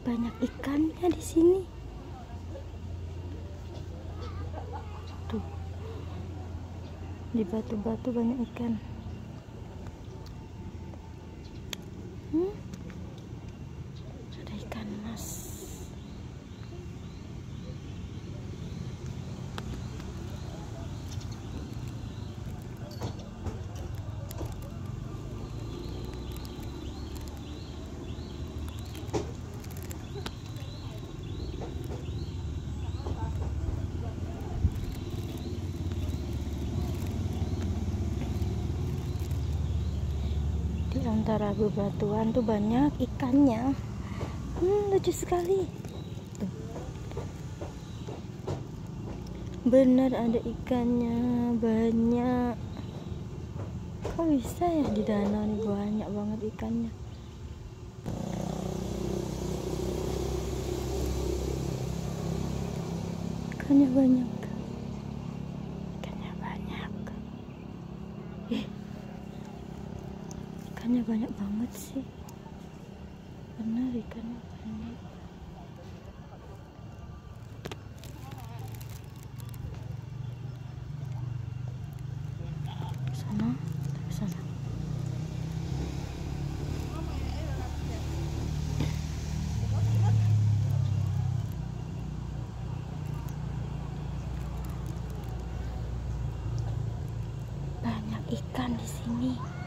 banyak ikannya di sini. Tuh. Di batu-batu banyak ikan. Hmm? Ada ikan mas. Di antara bebatuan tuh banyak ikannya. Hmm, lucu sekali. Tuh. Benar ada ikannya, banyak. Kok bisa ya di danau ini banyak banget ikannya? Ikannya banyak. Ikannya banyak. Ih, ikannya banyak banget sih. Benar ikannya banyak sana ke sana. Banyak ikan di sini